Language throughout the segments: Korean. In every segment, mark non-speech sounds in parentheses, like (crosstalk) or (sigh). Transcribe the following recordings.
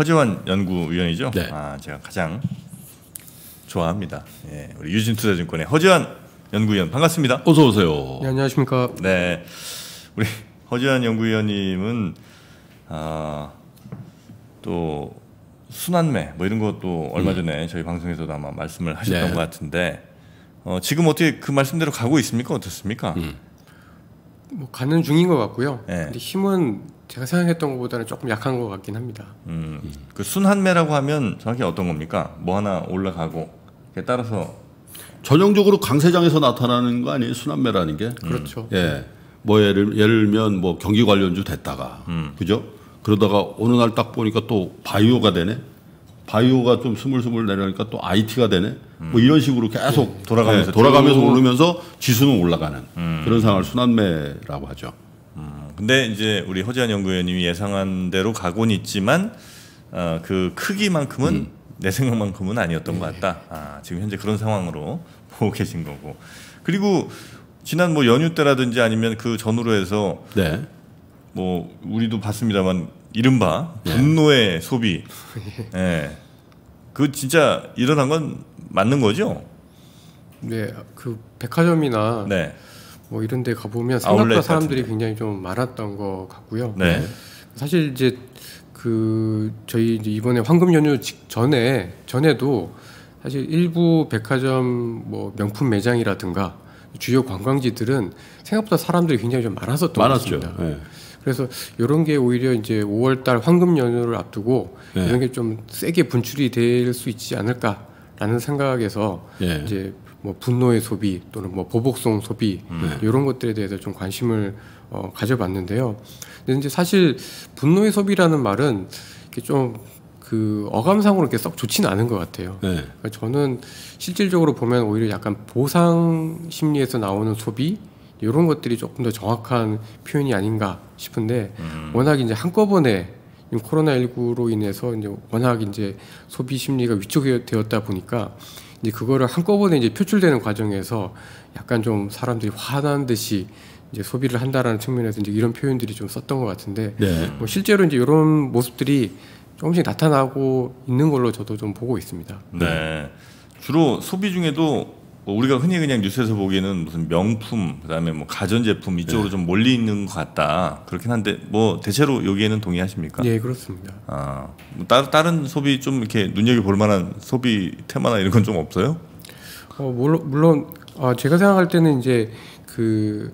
허재환 연구위원이죠. 네. 아 제가 가장 좋아합니다. 예, 우리 유진투자증권의 허재환 연구위원 반갑습니다. 어서 오세요. 네, 안녕하십니까. 네, 우리 허재환 연구위원님은 아, 또 순환매 뭐 이런 것도 얼마 전에 저희 방송에서도 아마 말씀을 하셨던 네. 것 같은데 어, 지금 어떻게 그 말씀대로 가고 있습니까? 어떻습니까? 뭐 가는 중인 것 같고요. 네. 근데 힘은 제가 생각했던 것보다는 조금 약한 것 같긴 합니다. 음, 그 순환매라고 하면 정확히 어떤 겁니까? 뭐 하나 올라가고 그에 따라서 전형적으로 강세장에서 나타나는 거 아니에요? 순환매라는 게. 그렇죠. 예. 뭐 예를 예를 들면 뭐 경기 관련주 됐다가 그죠? 그러다가 어느 날 딱 보니까 또 바이오가 되네. 바이오가 좀 스물스물 내려니까 또 IT가 되네. 뭐 이런 식으로 계속 돌아가면서 예, 돌아가면서 쭉. 오르면서 지수는 올라가는 그런 상황을 순환매라고 하죠. 음, 근데 이제 우리 허재한 연구위원님이 예상한 대로 가곤 있지만 어, 그 크기만큼은 내 생각만큼은 아니었던 것 같다. 아, 지금 현재 그런 상황으로 (laughs) 보고 계신 거고. 그리고 지난 뭐 연휴 때라든지 아니면 그 전후로 해서 네. 뭐 우리도 봤습니다만 이른바 분노의 소비. (laughs) 예. 그 진짜 일어난 건 맞는 거죠? 네, 그 백화점이나 네. 뭐 이런 데 가보면 생각보다 아울렛 사람들이 같은데. 굉장히 좀 많았던 것 같고요. 네. 사실 이제 그 저희 이제 이번에 황금 연휴 직전에 전에도 사실 일부 백화점 뭐 명품 매장이라든가 주요 관광지들은 생각보다 사람들이 굉장히 좀 많았었던 것 많았죠. 같습니다. 예. 그래서 이런 게 오히려 이제 5월달 황금 연휴를 앞두고 네. 이런 게 좀 세게 분출이 될 수 있지 않을까라는 생각에서 예. 이제 뭐 분노의 소비 또는 뭐 보복성 소비 이런 것들에 대해서 좀 관심을 어, 가져봤는데요. 근데 이제 사실 분노의 소비라는 말은 이렇게 좀 그 어감상으로 이렇게 썩 좋지는 않은 것 같아요. 네. 그러니까 저는 실질적으로 보면 오히려 약간 보상 심리에서 나오는 소비 이런 것들이 조금 더 정확한 표현이 아닌가 싶은데 워낙 이제 한꺼번에 코로나 19로 인해서 이제 워낙 이제 소비 심리가 위축되었다 보니까 이제 그거를 한꺼번에 이제 표출되는 과정에서 약간 좀 사람들이 화난 듯이 이제 소비를 한다라는 측면에서 이제 이런 표현들이 좀 썼던 것 같은데 네. 뭐 실제로 이제 이런 모습들이 조금씩 나타나고 있는 걸로 저도 좀 보고 있습니다. 네. 주로 소비 중에도 뭐 우리가 흔히 그냥 뉴스에서 보기에는 무슨 명품 그다음에 뭐 가전제품 이쪽으로 좀 몰리 있는 것 같다 그렇긴 한데 뭐 대체로 여기에는 동의하십니까? 예, 그렇습니다. 아, 뭐 다른 다른 소비 좀 이렇게 눈여겨 볼 만한 소비 테마나 이런 건 좀 없어요? 어, 물론, 물론 아, 제가 생각할 때는 이제 그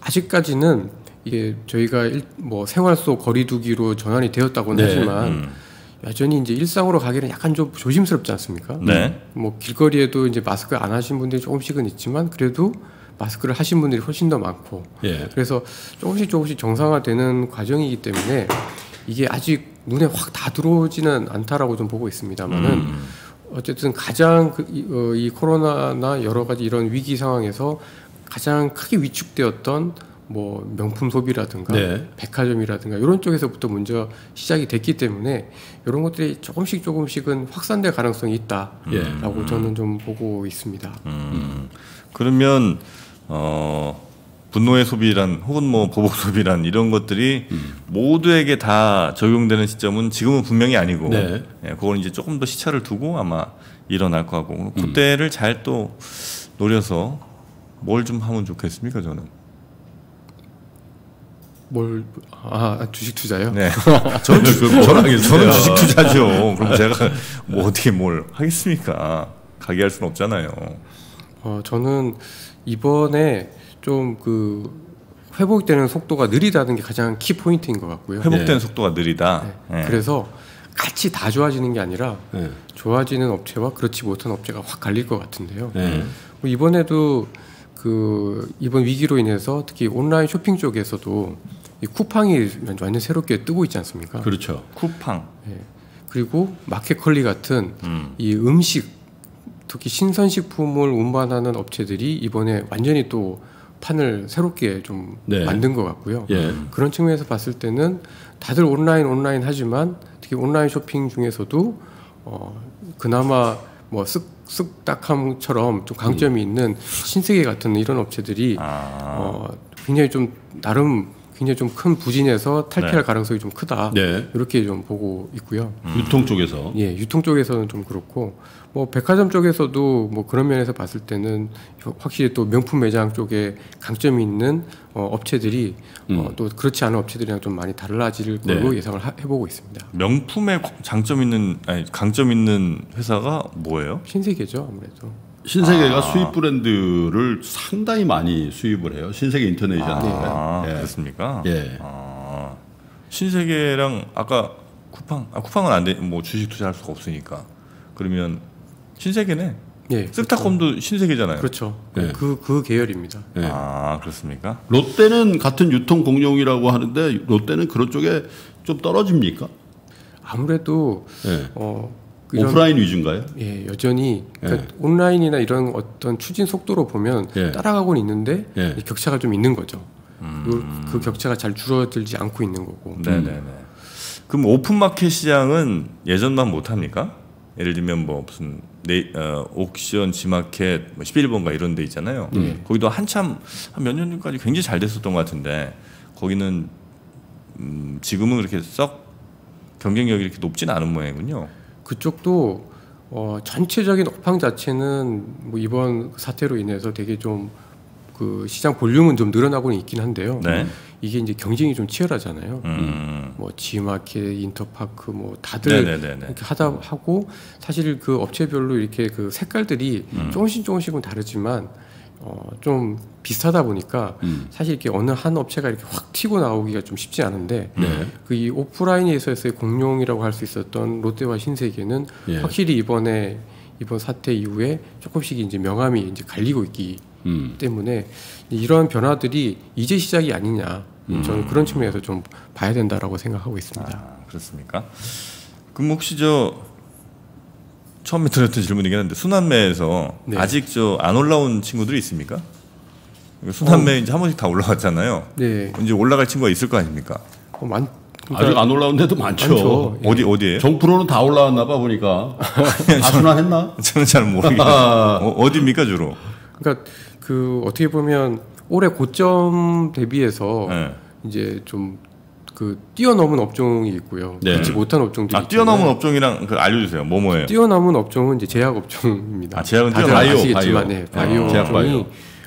아직까지는 이게 저희가 일, 뭐 생활 속 거리두기로 전환이 되었다고는 네, 하지만 음. 여전히 이제 일상으로 가기는 약간 좀 조심스럽지 않습니까? 네. 뭐 길거리에도 이제 마스크 안 하신 분들이 조금씩은 있지만 그래도 마스크를 하신 분들이 훨씬 더 많고 예. 그래서 조금씩 조금씩 정상화되는 과정이기 때문에 이게 아직 눈에 확 다 들어오지는 않다라고 좀 보고 있습니다만은 음. 어쨌든 가장 그, 이, 어, 이 코로나나 여러 가지 이런 위기 상황에서 가장 크게 위축되었던 뭐 명품 소비라든가 네. 백화점이라든가 이런 쪽에서부터 먼저 시작이 됐기 때문에 이런 것들이 조금씩 조금씩은 확산될 가능성이 있다라고 예. 저는 좀 보고 있습니다. 음. 그러면 어 분노의 소비란 혹은 뭐 보복 소비란 이런 것들이 모두에게 다 적용되는 시점은 지금은 분명히 아니고 네. 예, 그걸 이제 조금 더 시차를 두고 아마 일어날 거 같고 그때를 잘또 노려서 뭘 좀 하면 좋겠습니까 저는 뭘, 아, 주식 투자요? 네 (laughs) 저는 주, 저는, 저는 주식 투자죠 그럼 제가 뭐 어떻게 뭘 하겠습니까 가게 할 수는 없잖아요 어, 저는 이번에 좀 그 회복되는 속도가 느리다는 게 가장 키 포인트인 것 같고요. 회복되는 속도가 느리다 네. 예. 그래서 같이 다 좋아지는 게 아니라 예. 좋아지는 업체와 그렇지 못한 업체가 확 갈릴 것 같은데요. 예. 뭐 이번에도 그 이번 위기로 인해서 특히 온라인 쇼핑 쪽에서도 이 쿠팡이 완전 새롭게 뜨고 있지 않습니까? 그렇죠. 쿠팡 예. 그리고 마켓컬리 같은 음. 이 음식 특히 신선식품을 운반하는 업체들이 이번에 완전히 또 판을 새롭게 좀 네. 만든 것 같고요. 예. 그런 측면에서 봤을 때는 다들 온라인 온라인 하지만 특히 온라인 쇼핑 중에서도 어 그나마 뭐 쓱, 쓱딱함처럼 좀 강점이 있는 신세계 같은 이런 업체들이 아. 어 굉장히 좀 나름 굉장히 좀 큰 부진에서 탈피할 네. 가능성이 좀 크다. 네. 이렇게 좀 보고 있고요. 유통 쪽에서 예, 유통 쪽에서는 좀 그렇고 뭐 백화점 쪽에서도 뭐 그런 면에서 봤을 때는 확실히 또 명품 매장 쪽에 강점이 있는 어, 업체들이 어, 또 그렇지 않은 업체들이랑 좀 많이 달라질 걸로 네. 예상을 하- 해보고 있습니다. 명품에 장점 있는 아니 강점 있는 회사가 뭐예요? 신세계죠 아무래도. 신세계가 수입 브랜드를 상당히 많이 수입을 해요. 신세계 인터내셔널. 아, 예. 그렇습니까? 예. 아, 신세계랑 아까 쿠팡, 아 쿠팡은 안 돼, 뭐 주식 투자할 수가 없으니까. 그러면 신세계네. 예, 쓱닷컴도 신세계잖아요. 그렇죠. 네. 그그 계열입니다. 예. 아, 그렇습니까? 롯데는 같은 유통 공룡이라고 하는데 롯데는 그런 쪽에 좀 떨어집니까? 아무래도 예. 어 이런 오프라인 위주인가요? 예, 여전히 그러니까 온라인이나 이런 어떤 추진 속도로 보면 예. 따라가고는 있는데 예. 이 격차가 좀 있는 거죠. 요- 그 격차가 잘 줄어들지 않고 있는 거고. 네네네. 그럼 오픈 마켓 시장은 예전만 못 합니까? 예를 들면 뭐 무슨 네, 어, 옥션, 지마켓, 뭐 11번가 이런 데 있잖아요. 거기도 한참 한 몇 년 전까지 굉장히 잘 됐었던 것 같은데 거기는 음, 지금은 그렇게 썩 경쟁력이 이렇게 높지는 않은 모양이군요. 그쪽도 어, 전체적인 업황 자체는 뭐 이번 사태로 인해서 되게 좀 그 시장 볼륨은 좀 늘어나고는 있긴 한데요. 네. 이게 이제 경쟁이 좀 치열하잖아요. 음. 뭐 지마켓, 인터파크 뭐 다들 네네네네. 이렇게 하다 하고 사실 그 업체별로 이렇게 그 색깔들이 음. 조금씩 조금씩은 다르지만 어, 좀 비슷하다 보니까 음. 사실 이렇게 어느 한 업체가 이렇게 확 튀고 나오기가 좀 쉽지 않은데 네. 그이 오프라인에서의 공룡이라고 할 수 있었던 롯데와 신세계는 예. 확실히 이번에 이번 사태 이후에 조금씩 이제 명암이 이제 갈리고 있기 음. 때문에 이런 변화들이 이제 시작이 아니냐 저는 그런 측면에서 좀 봐야 된다라고 생각하고 있습니다. 아, 그렇습니까? 그럼 혹시 저 처음에 드렸던 질문이긴 한데 순환매에서 네. 아직 저 안 올라온 친구들이 있습니까? 순환매 이제 한 번씩 다 올라왔잖아요. 네, 이제 올라갈 친구가 있을 거 아닙니까? 어, 많 아직 안 올라온 데도 많죠. 많죠. 예. 어디 어디에? 정프로는 다 올라왔나 봐 보니까. 다 순환했나? (laughs) 저는 잘 모르겠어요. 어, 어디입니까 주로? 그러니까 그 어떻게 보면 올해 고점 대비해서 네. 이제 좀 그 뛰어넘은 업종이 있고요. 네. 그렇지 못한 업종들이 아 뛰어넘은. 업종이랑 그 알려주세요. 뭐 뭐예요? 뛰어넘은 업종은 이제 제약 업종입니다. 아, 제약은 다들 뛰어넘- 바이오, 아시겠지만 바이오. 네, 바이오 어, 제약 업종이 바이오.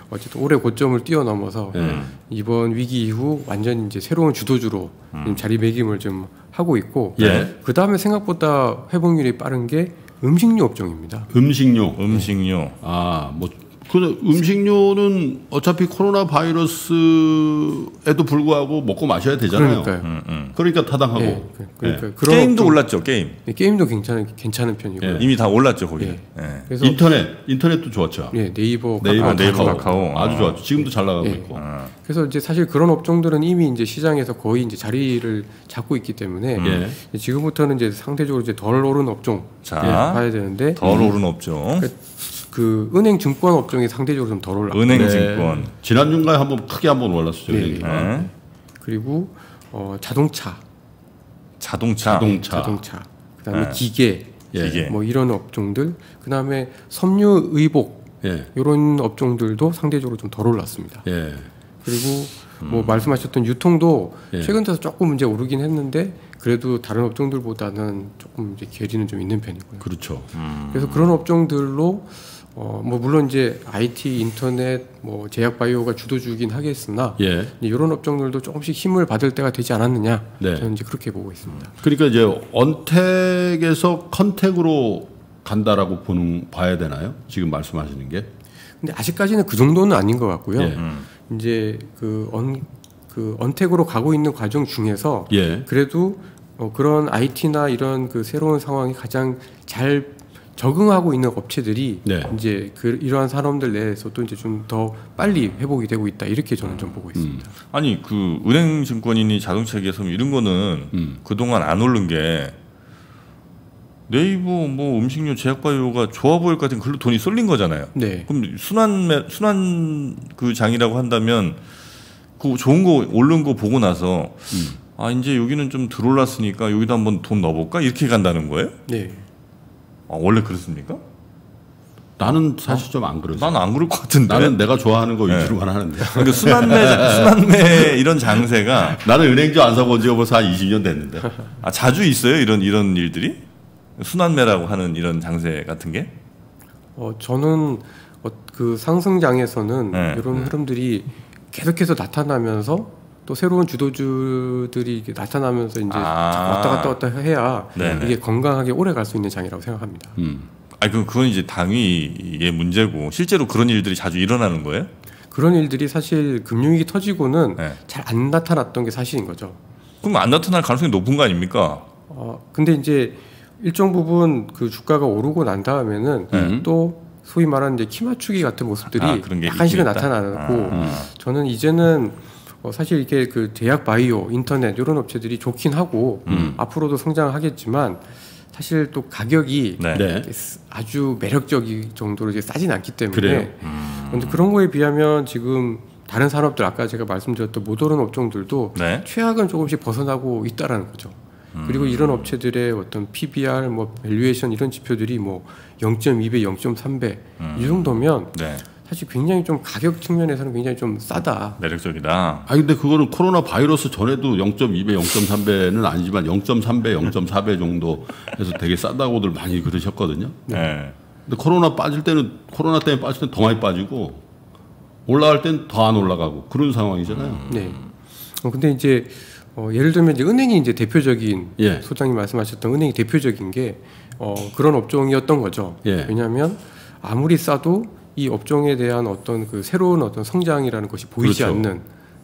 어쨌든 올해 고점을 뛰어넘어서 네. 이번 위기 이후 완전 이제 새로운 주도주로 지금 자리매김을 좀 하고 있고 예. 그 다음에 생각보다 회복률이 빠른 게 음식료 업종입니다. 음식료. 음식료. 아, 뭐, 그 음식료는 어차피 코로나 바이러스에도 불구하고 먹고 마셔야 되잖아요. 그러니까요. 음, 음. 그러니까 타당하고. 예, 그- 그러니까 그런 게임도 업종- 올랐죠 게임. 네, 게임도 괜찮은 괜찮은 편이고 예. 요 이미 다 올랐죠 거기. 예. 예. 그래서 인터넷, 인터넷도 좋았죠. 예, 네이버, 네이버, 카카오, 네이버, 카카오. 카카오. 아주 어. 좋았죠. 지금도 잘 나가고 예. 있고. 아, 그래서 이제 사실 그런 업종들은 이미 이제 시장에서 거의 이제 자리를 잡고 있기 때문에 예. 이제 지금부터는 이제 상대적으로 이제 덜 오른 업종 자. 예, 봐야 되는데 덜 오른 업종. 그 은행 증권 업종이 상대적으로 좀 덜 올라. 은행 증권. 지난 주간에 한번 크게 한번 올랐었죠. 네. 네. 그리고 어, 자동차, 자동차. 자동차. 자동차, 그다음에 네. 기계, 예. 기계. 뭐 이런 업종들, 그다음에 섬유 의복 예. 이런 업종들도 상대적으로 좀 덜 올랐습니다. 예. 그리고 뭐 말씀하셨던 유통도 예. 최근 들어서 조금 이제 오르긴 했는데 그래도 다른 업종들보다는 조금 이제 괴리는 좀 있는 편이고요. 그렇죠. 그래서 그런 업종들로 어 뭐 물론 이제 IT, 인터넷, 뭐 제약 바이오가 주도주긴 하겠으나 예. 이런 업종들도 조금씩 힘을 받을 때가 되지 않았느냐 네. 저는 이제 그렇게 보고 있습니다. 그러니까 이제 untact에서 contact으로 간다라고 보는 봐야 되나요? 지금 말씀하시는 게. 근데 아직까지는 그 정도는 아닌 것 같고요. 예. 이제 그 언 그 언택으로 가고 있는 과정 중에서 예. 그래도 어, 그런 IT나 이런 그 새로운 상황이 가장 잘 적응하고 있는 업체들이 네. 이제 그 이러한 산업들 내에서도 이제 좀 더 빨리 회복이 되고 있다 이렇게 저는 좀 보고 있습니다. 아니 그 은행 증권이니 자동차 기업 이런 거는 음. 그동안 안 오른 게 네이버 뭐 음식료 제약바이오가 좋아 보일 것 같은 글로 돈이 쏠린 거잖아요. 네, 그럼 순환 매, 순환 그 장이라고 한다면 그 좋은 거 오른 거 보고 나서 음. 아 이제 여기는 좀 들어올랐으니까 여기도 한번 돈 넣어볼까 이렇게 간다는 거예요? 네. 아, 원래 그렇습니까? 나는 사실 좀 안 그러지. 난안 그럴 것 같은데. 나는 내가 좋아하는 거 네. 위주로만 하는데. 근데 순환매 (laughs) 순환매 이런 장세가 나는 은행주 안 사본 지가 벌써 한 20년 됐는데. 아, 자주 있어요 이런 이런 일들이 순환매라고 하는 이런 장세 같은 게. 어, 저는 어, 그 상승장에서는 네. 이런 흐름들이 계속해서 나타나면서 또 새로운 주도주들이 나타나면서 이제 아. 왔다 갔다 왔다 해야 네네. 이게 건강하게 오래 갈 수 있는 장이라고 생각합니다. 음. 아니 그 그건 이제 당위의 문제고 실제로 그런 일들이 자주 일어나는 거예요? 그런 일들이 사실 금융위기 터지고는 네. 잘안 나타났던 게 사실인 거죠. 그럼 안 나타날 가능성이 높은 거 아닙니까? 어, 근데 이제 일정 부분 그 주가가 오르고 난 다음에는 네. 또 소위 말하는 이제 키 맞추기 같은 모습들이 아, 약간씩은. 나타나고 아. 저는 이제는 어, 사실 이게 그 제약 바이오, 인터넷 이런 업체들이 좋긴 하고 음. 앞으로도 성장하겠지만 사실 또 가격이 네. 네. 이렇게 아주 매력적인 정도로 이제 싸진 않기 때문에 그래요? 그런데 그런 거에 비하면 지금 다른 산업들 아까 제가 말씀드렸던 못 오른 업종들도 네. 최악은 조금씩 벗어나고 있다라는 거죠. 그리고 이런 업체들의 어떤 PBR, 뭐 valuation 이런 지표들이 뭐 0.2배, 0.3배 이 정도면 네. 사실 굉장히 좀 가격 측면에서는 굉장히 좀 싸다. 매력적이다. 아 근데 그거는 코로나 바이러스 전에도 0.2배, 0.3배는 아니지만 0.3배, 0.4배 정도 해서 되게 싸다고들 많이 그러셨거든요. 네. 근데 코로나 빠질 때는 코로나 때문에 빠질 때는 더 많이 빠지고 올라갈 땐 더 안 올라가고 그런 상황이잖아요. 네. 어, 근데 이제 어, 예를 들면 이제 은행이 이제 대표적인 예. 소장님 말씀하셨던 은행이 대표적인 게 어, 그런 업종이었던 거죠. 예. 왜냐하면 아무리 싸도 이 업종에 대한 어떤 그 새로운 어떤 성장이라는 것이 보이지 그렇죠. 않는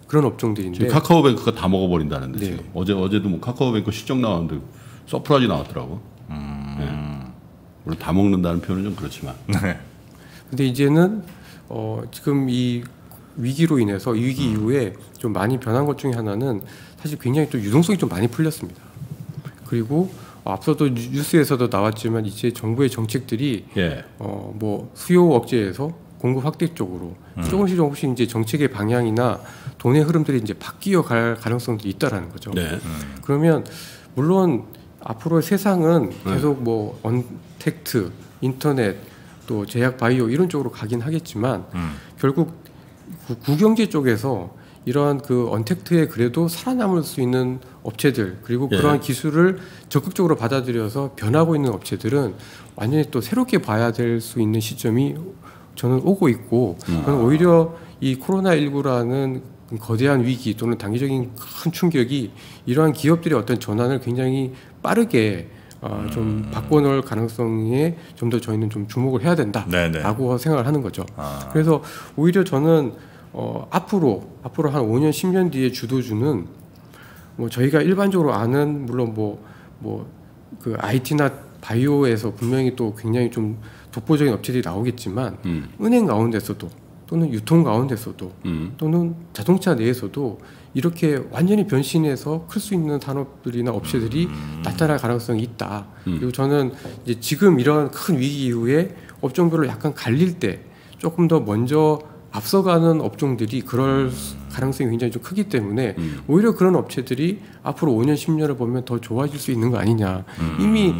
그런 업종들인데 지금 카카오뱅크가 다 먹어버린다는데 네. 지금 어제 어제도 뭐 카카오뱅크 실적 나왔는데 surprise 나왔더라고. 예. 물론 다 먹는다는 표현은 좀 그렇지만. 근데 이제는 어, 지금 이 위기로 인해서 이 음. 위기 이후에 좀 많이 변한 것 중에 하나는 사실 굉장히 또 유동성이 좀 많이 풀렸습니다. 그리고 어, 앞서도 뉴- 뉴스에서도 나왔지만 이제 정부의 정책들이 예. 어, 뭐 수요 억제에서 공급 확대 쪽으로 음. 조금씩 조금씩 이제 정책의 방향이나 돈의 흐름들이 이제 바뀌어 갈 가능성도 있다라는 거죠. 네. 그러면 물론 앞으로 세상은 네. 계속 뭐 언택트, 인터넷 또 제약 바이오 이런 쪽으로 가긴 하겠지만 음. 결국 구- 구경제 쪽에서 이러한 그 언택트에 그래도 살아남을 수 있는 업체들 그리고 예. 그러한 기술을 적극적으로 받아들여서 변하고 있는 업체들은 완전히 또 새롭게 봐야 될 수 있는 시점이 저는 오고 있고 저는 오히려 이 코로나 19라는 거대한 위기 또는 단기적인 큰 충격이 이러한 기업들의 어떤 전환을 굉장히 빠르게 어, 좀 바꿔놓을 가능성에 좀 더 저희는 좀 주목을 해야 된다라고 네네. 생각을 하는 거죠. 아. 그래서 오히려 저는 어, 앞으로 앞으로 한 5년 10년 뒤에 주도주는 뭐 저희가 일반적으로 아는 물론 뭐 뭐 그 IT나 바이오에서 분명히 또 굉장히 좀 독보적인 업체들이 나오겠지만 음. 은행 가운데서도 또는 유통 가운데서도 음. 또는 자동차 내에서도 이렇게 완전히 변신해서 클 수 있는 산업들이나 업체들이 나타날 가능성이 있다. 음. 그리고 저는 이제 지금 이런 큰 위기 이후에 업종별로 약간 갈릴 때 조금 더 먼저 앞서가는 업종들이 그럴 수- 가능성이 굉장히 좀 크기 때문에 음. 오히려 그런 업체들이 앞으로 5년 10년을 보면 더 좋아질 수 있는 거 아니냐. 이미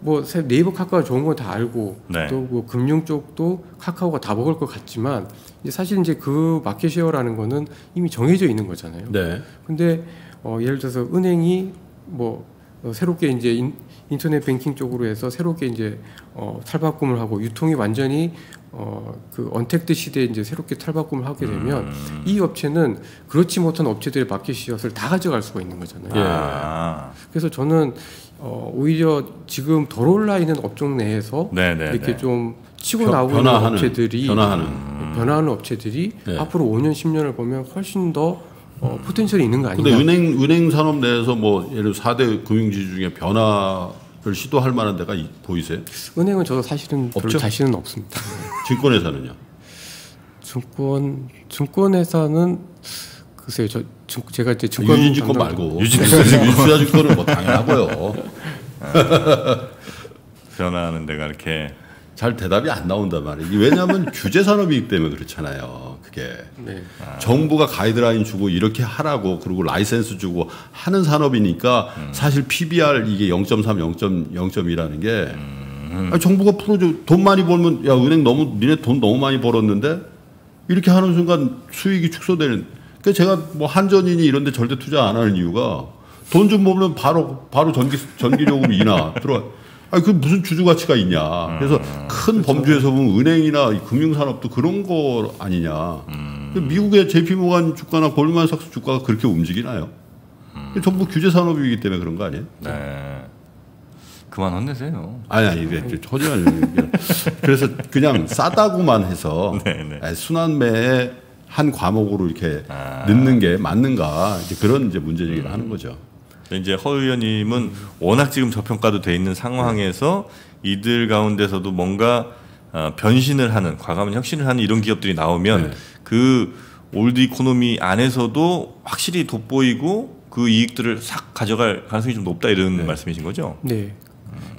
뭐 새- 네이버 카카오가 좋은 건 다 알고 네. 또뭐 금융 쪽도 카카오가 다 먹을 것 같지만 이제 사실 이제 그 market share라는 거는 이미 정해져 있는 거잖아요. 네. 근데 어, 예를 들어서 은행이 뭐 어, 새롭게 이제 인, 인터넷 뱅킹 쪽으로 해서 새롭게 이제 어, 탈바꿈을 하고 유통이 완전히 어, 그 언택트 시대에 이제 새롭게 탈바꿈을 하게 되면 음. 이 업체는 그렇지 못한 업체들의 market share를 다 가져갈 수가 있는 거잖아요. 예. 아. 그래서 저는 어, 오히려 지금 덜 올라 있는 업종 내에서 네네. 이렇게 좀 치고 변- 나오고 있는 변화하는, 업체들이 변화하는. 변화하는 업체들이 네. 앞으로 5년 10년을 보면 훨씬 더 어, 포텐셜이 있는 거 근데 아니냐? 은행 은행 산업 내에서 뭐 예를 들어 4대 금융지 중에 변화 를 시도할 만한 데가 이- 보이세요? 은행은 저도 사실은 별로 없죠? 자신은 없습니다. (laughs) 증권회사는요? 증권 증권회사는 글쎄요, 저 증- 제가 이제 증권 유진증권 담당- 말고 유진증권은 (laughs) 뭐 당연하고요. (laughs) 변화하는 데가 이렇게 잘 대답이 안 나온단 말이에요. 왜냐하면 (laughs) 규제 산업이기 때문에 그렇잖아요. 그게 네. 정부가 가이드라인 주고 이렇게 하라고 그리고 라이센스 주고 하는 산업이니까 사실 PBR 이게 0.3, 0.0.2라는 게 아니, 정부가 풀어줘 돈 많이 벌면 야 은행 너무 니네 돈 너무 많이 벌었는데 이렇게 하는 순간 수익이 축소되는. 그러니까 제가 뭐 한전이니 이런데 절대 투자 안 하는 이유가 돈좀 벌면 바로 바로 전기 전기요금 인하 들어가. 아니 그 무슨 주주 가치가 있냐. 그래서 큰 범주에서 보면 은행이나 이 금융산업도 그런 거 아니냐. 미국의 JP 모간 주가나 골드만삭스 주가가 그렇게 움직이나요? 전부 규제 산업이기 때문에 그런 거 아니에요? 네. 그만 혼내세요. 아니 아니 이게 허지만 그래서 그냥 싸다고만 해서 (laughs) 네, 네. 순환매의 한 과목으로 이렇게 아. 넣는 게 맞는가 이제 그런 이제 문제 제기를 하는 거죠. 이제 허 의원님은 워낙 지금 저평가도 돼 있는 상황에서 이들 가운데서도 뭔가 어, 변신을 하는 과감한 혁신을 하는 이런 기업들이 나오면 네. 그 old economy 안에서도 확실히 돋보이고 그 이익들을 싹 가져갈 가능성이 좀 높다 이런 말씀이신 거죠? 네.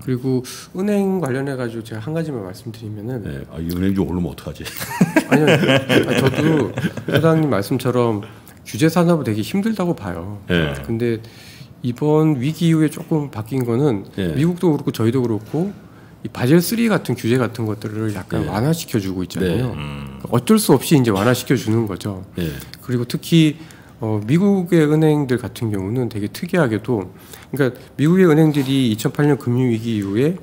그리고 은행 관련해 가지고 제가 한 가지만 말씀드리면은 네. 아, 이 은행이 오르면 어떡하지? (laughs) 아니요, 아니, 저도 소장님 말씀처럼 규제 산업은 되게 힘들다고 봐요. 네. 근데 이번 위기 이후에 조금 바뀐 거는 네. 미국도 그렇고 저희도 그렇고 이 바젤 3 같은 규제 같은 것들을 약간 네. 완화시켜 주고 있잖아요. 음. 어쩔 수 없이 이제 완화시켜 주는 거죠. 예. 그리고 특히 어, 미국의 은행들 같은 경우는 되게 특이하게도 그러니까 미국의 은행들이 2008년 금융 위기 이후에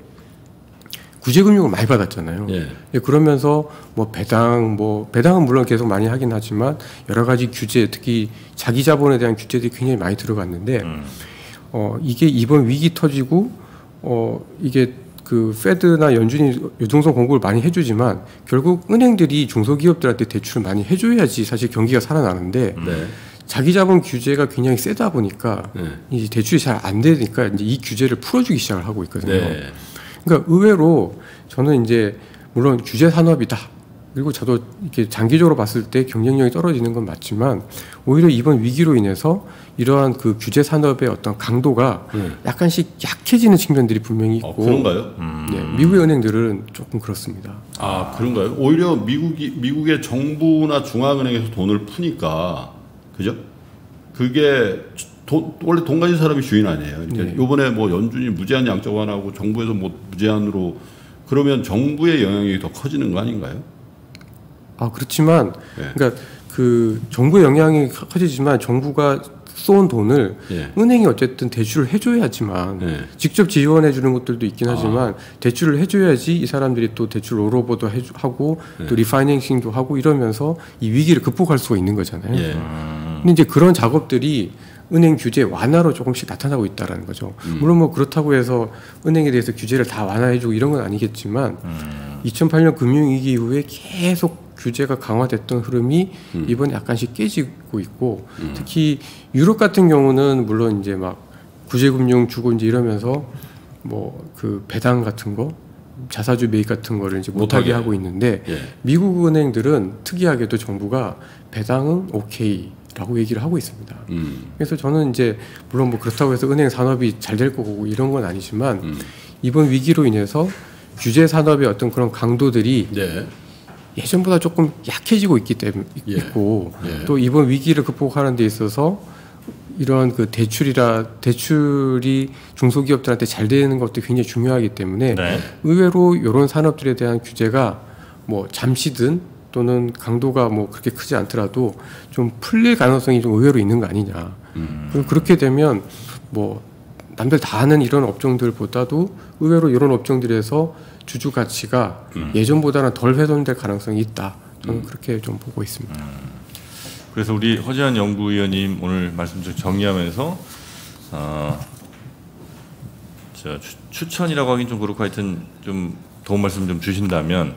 구제금융을 많이 받았잖아요. 예. 예, 그러면서 뭐 배당 뭐 배당은 물론 계속 많이 하긴 하지만 여러 가지 규제 특히 자기 자본에 대한 규제들이 굉장히 많이 들어갔는데 음. 어 이게 이번 위기 터지고 어 이게 그 페드나 연준이 유동성 공급을 많이 해주지만 결국 은행들이 중소기업들한테 대출을 많이 해줘야지 사실 경기가 살아나는데 네. 자기 자본 규제가 굉장히 세다 보니까 네. 이제 대출이 잘 안 되니까 이제 이 규제를 풀어주기 시작을 하고 있거든요. 네. 그러니까 의외로 저는 이제 물론 규제 산업이다. 그리고 저도 이렇게 장기적으로 봤을 때 경쟁력이 떨어지는 건 맞지만 오히려 이번 위기로 인해서 이러한 그 규제 산업의 어떤 강도가 네. 약간씩 약해지는 측면들이 분명히 어, 있고 그런가요? 네, 미국의 은행들은 조금 그렇습니다. 아 그런가요? 오히려 미국이 미국의 정부나 중앙은행에서 돈을 푸니까 그죠? 그게 돈, 원래 돈 가진 사람이 주인 아니에요. 이렇게 네. 요번에 뭐 연준이 무제한 양적 완화하고 정부에서 뭐 무제한으로 그러면 정부의 영향이 더 커지는 거 아닌가요? 아 그렇지만 네. 그러니까 그 정부의 영향이 커지지만 정부가 쏜 돈을 예. 은행이 어쨌든 대출을 해줘야지만 네. 직접 지원해 주는 것들도 있긴 하지만 대출을 해줘야지 이 사람들이 또 대출 해주- 하고 또 리파이낸싱도 하고 이러면서 이 위기를 극복할 수가 있는 거잖아요. 예. 근데 이제 그런 작업들이 은행 규제 완화로 조금씩 나타나고 있다라는 거죠. 물론 뭐 그렇다고 해서 은행에 대해서 규제를 다 완화해주고 이런 건 아니겠지만 2008년 금융위기 이후에 계속 규제가 강화됐던 흐름이 이번에 약간씩 깨지고 있고 특히 유럽 같은 경우는 물론 이제 막 구제금융 주고 이제 이러면서 뭐 그 배당 같은 거 자사주 매입 같은 거를 이제 못하게 못하게. 하고 있는데 예. 미국 은행들은 특이하게도 정부가 배당은 오케이 라고 얘기를 하고 있습니다. 음. 그래서 저는 이제 물론 뭐 그렇다고 해서 은행 산업이 잘 될 거고 이런 건 아니지만 음. 이번 위기로 인해서 규제 산업의 어떤 그런 강도들이 네. 예전보다 조금 약해지고 있기 때문에 예. 있고 예. 또 이번 위기를 극복하는 데 있어서 이런 그 대출이라 대출이 중소기업들한테 잘 되는 것도 굉장히 중요하기 때문에 네. 의외로 이런 산업들에 대한 규제가 뭐 잠시든 또는 강도가 뭐 그렇게 크지 않더라도 좀 풀릴 가능성이 좀 의외로 있는 거 아니냐. 그럼 그렇게 되면 뭐 남들 다 하는 이런 업종들보다도 의외로 이런 업종들에서 주주 가치가 예전보다는 덜 훼손될 가능성이 있다. 저는 그렇게 좀 보고 있습니다. 그래서 우리 허재한 연구위원님 오늘 말씀 좀 정리하면서 어, 추천이라고 하긴 좀 그렇고 하여튼 좀 도움 말씀 좀 주신다면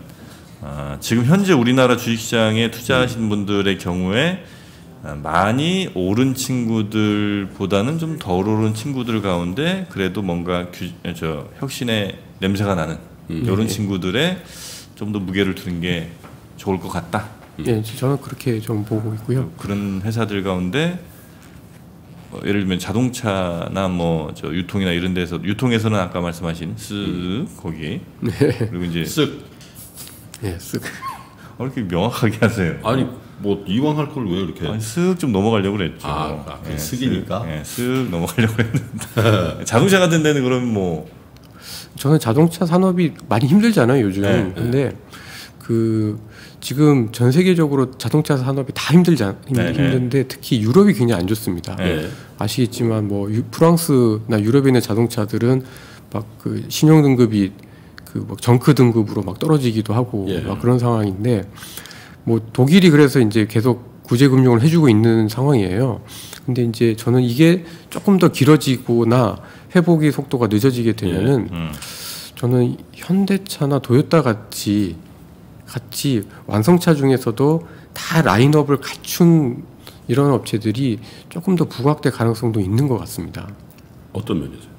어, 지금 현재 우리나라 주식시장에 투자하신 분들의 경우에 어, 많이 오른 친구들보다는 좀 덜 오른 친구들 가운데 그래도 뭔가 규, 저 혁신의 냄새가 나는 이런 친구들의 좀 더 무게를 두는 게 좋을 것 같다. 예, 저는 그렇게 좀 보고 있고요. 그런 회사들 가운데 어, 예를 들면 자동차나 뭐 저 유통이나 이런 데서 유통에서는 아까 말씀하신 스 거기. 그리고 이제 쓱 예, 쓱. 어, 이렇게 명확하게 하세요. 아니 뭐 이왕 할 걸 왜 이렇게 아니, 쓱좀 넘어가려고 그랬죠. 아, 아, 그게 예, 쓱이니까? 쓱, 예, 쓱 넘어가려고 했는데 (laughs) 자동차 같은 데는 그러면 뭐 저는 자동차 산업이 많이 힘들잖아요 요즘. 네, 근데 그 지금 전 세계적으로 자동차 산업이 다 힘들자 힘, 네, 네. 힘든데 특히 유럽이 굉장히 안 좋습니다. 네. 아시겠지만 뭐 유- 프랑스나 유럽에 있는 자동차들은 막 그 신용 등급이 그뭐 정크 등급으로 막 떨어지기도 하고 예. 막 그런 상황인데 뭐 독일이 그래서 이제 계속 구제 금융을 해주고 있는 상황이에요. 근데 이제 저는 이게 조금 더 길어지거나 회복의 속도가 늦어지게 되면은 음. 저는 현대차나 도요타 같이 같이 완성차 중에서도 다 라인업을 갖춘 이런 업체들이 조금 더 부각될 가능성도 있는 것 같습니다. 어떤 면에서?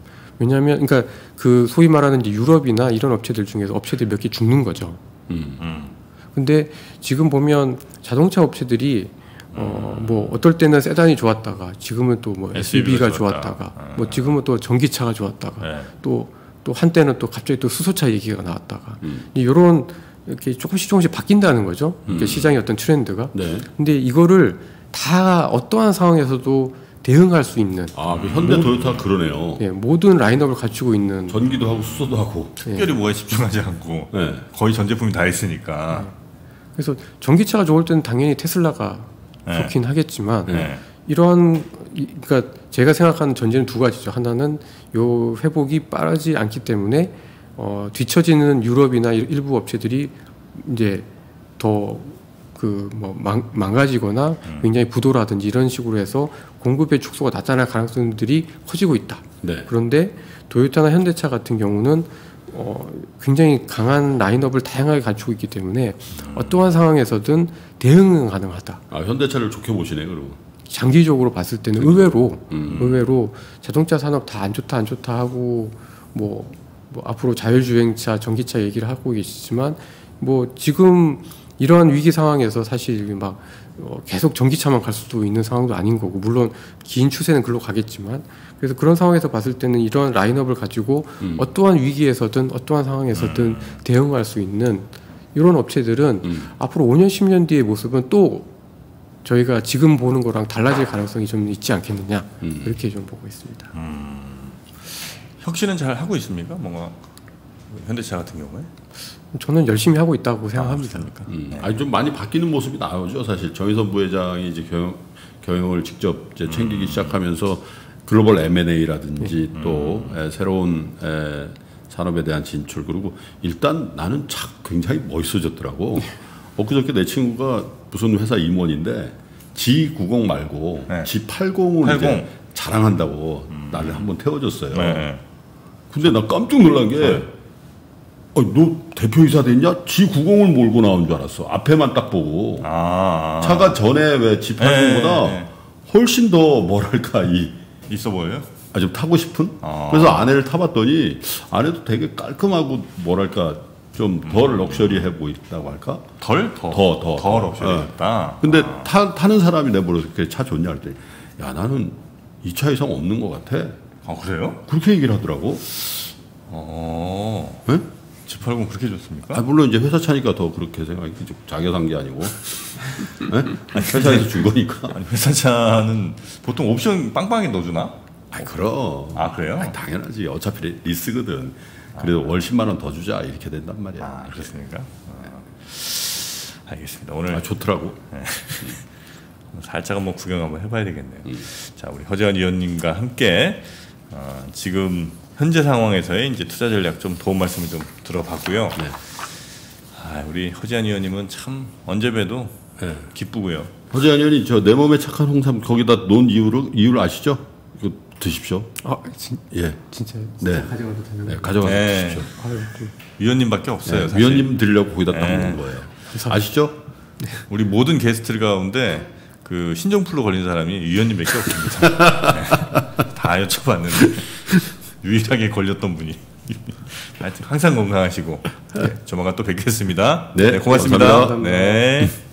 왜냐하면 그러니까 그 소위 말하는 유럽이나 이런 업체들 중에서 업체들이 몇개 죽는 거죠. 음. 음. 근데 지금 보면 자동차 업체들이 어뭐 어떨 때는 세단이 좋았다가 지금은 또 뭐 SUV 가 SUV가 좋았다. 좋았다가 아. 뭐 지금은 또 전기차가 좋았다가 네. 또또 한때는 또 갑자기 또 수소차 얘기가 나왔다가 음. 이런 이렇게 조금씩 조금씩 바뀐다는 거죠. 그러니까 시장의 어떤 트렌드가. 네. 근데 이거를 다 어떠한 상황에서도 대응할 수 있는 아, 그 현대 도요타 그러네요. 예, 모든 라인업을 갖추고 있는 전기도 하고 수소도 하고. 특별히 뭐에 집중하지 않고 네. 거의 전 제품이 다 있으니까. 그래서 전기차가 좋을 때는 당연히 테슬라가 네. 좋긴 하겠지만 네. 이런 이- 그러니까 제가 생각하는 전제는 두 가지죠. 하나는 요 회복이 빠르지 않기 때문에 어, 뒤처지는 유럽이나 일- 일부 업체들이 이제 더 그 뭐 망가지거나 굉장히 부도라든지 이런 식으로 해서 공급의 축소가 나타날 가능성들이 커지고 있다. 네. 그런데 도요타나 현대차 같은 경우는 어, 굉장히 강한 라인업을 다양하게 갖추고 있기 때문에 어떠한 상황에서든 대응은 가능하다. 아, 현대차를 좋게 보시네, 그러면. 장기적으로 봤을 때는 의외로 음. 의외로 자동차 산업 다 안 좋다 안 좋다 하고 뭐, 뭐 앞으로 자율주행차 전기차 얘기를 하고 계시지만 뭐 지금 이러한 위기 상황에서 사실 막 어, 계속 전기차만 갈 수도 있는 상황도 아닌 거고 물론 긴 추세는 글로 가겠지만 그래서 그런 상황에서 봤을 때는 이런 라인업을 가지고 음. 어떠한 위기에서든 어떠한 상황에서든 대응할 수 있는 이런 업체들은 음. 앞으로 5년 10년 뒤의 모습은 또 저희가 지금 보는 거랑 달라질 가능성이 좀 있지 않겠느냐 음. 이렇게 좀 보고 있습니다. 혁신은 잘 하고 있습니까? 뭔가 현대차 같은 경우에? 저는 열심히 하고 있다고 생각합니다. 그렇습니까? 음. 아니 좀 많이 바뀌는 모습이 나오죠. 사실 정의선 부회장이 이제 경영, 경영을 직접 이제 챙기기 시작하면서 글로벌 M&A라든지 또 에, 새로운 에, 산업에 대한 진출 그리고 일단 나는 참 굉장히 멋있어졌더라고. (laughs) 엊그저께 내 친구가 무슨 회사 임원인데 G90 말고 네. G80을 80. 이제 자랑한다고 나를 한번 태워줬어요. 네. 근데 나 깜짝 놀란 게, 어, 너 대표이사 됐냐? G90을 몰고 나온 줄 알았어. 앞에만 딱 보고. 아, 아. 차가 전에 왜 G80보다 네, 네. 훨씬 더 뭐랄까, 이, 있어 보여요? 아, 좀 타고 싶은? 아. 그래서 아내를 타봤더니, 아내도 되게 깔끔하고, 뭐랄까, 좀더 럭셔리해 보인다고 할까? 덜? 더? 더, 더. 더 럭셔리했다. 어. 근데 타, 타는 사람이 내버려서 그차 좋냐? 그랬더니, 야, 나는 이 차 이상 없는 것 같아. 아, 그래요? 그렇게 얘기를 하더라고. 어. 네? G80 그렇게 좋습니까? 아, 물론 이제 회사 차니까 더 그렇게 생각했지. 자기가 산게 아니고. 네? 회사에서 준 거니까. 아니, 회사 차는 보통 옵션 빵빵하게 넣어주나? 아이, 그럼. 아, 그래요? 아이, 당연하지. 어차피 리- 리스거든. 그래도 월 10만 원 더 주자. 이렇게 된단 말이야. 아, 그렇습니까? 아. 알겠습니다. 오늘 아, 좋더라고. 살짝 한번 구경 한번 해봐야 되겠네요. 자, 우리 허재환 위원님과 함께 어, 지금 현재 상황에서의 이제 투자 전략 좀 도움 말씀을 좀 들어봤고요. 네. 아, 우리 허재환 위원님은 참 언제 봬도 네. 기쁘고요. 허재한 의원이 저 내 몸에 착한 홍삼 거기다 놓은 이유를, 이유를 아시죠? 이거 드십시오. 아 진, 예. 진짜 네. 가져가도 되는 네, 거 가져가서 네. 드십시오. 아유, 그, 위원님밖에 없어요. 네. 위원님 드리려고 거기다 딱 네. 놓은 거예요. 아시죠? 우리 모든 게스트 가운데 그 신종플루 걸린 사람이 위원님밖에 없습니다. (laughs) 네. 다 여쭤봤는데 유일하게 걸렸던 분이. (laughs) 하여튼 항상 건강하시고 네, 조만간 또 뵙겠습니다. 네, 고맙습니다. 감사합니다. 네.